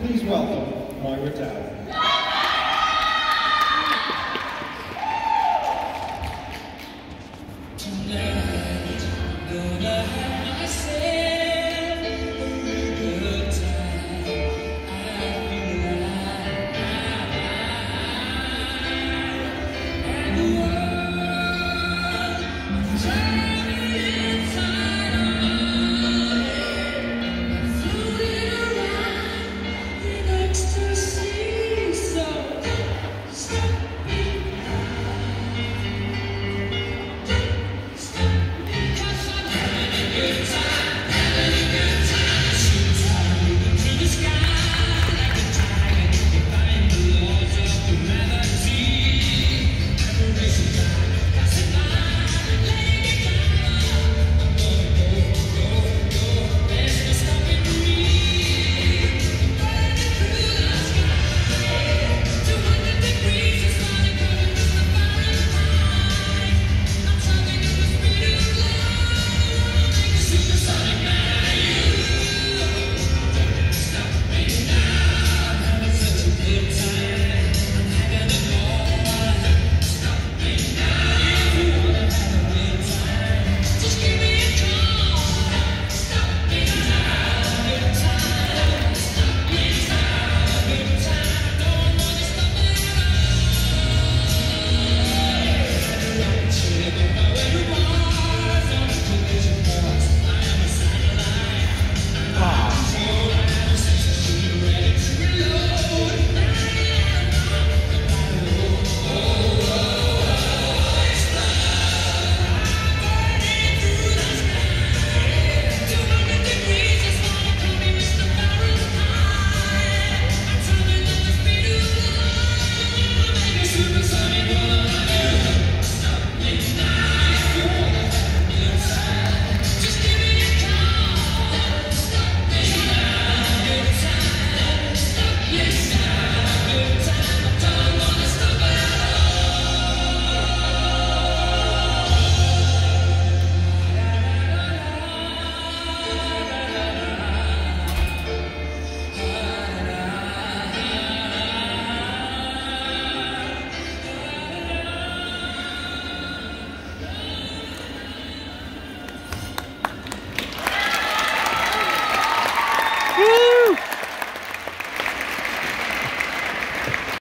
Please welcome Moira Dowd.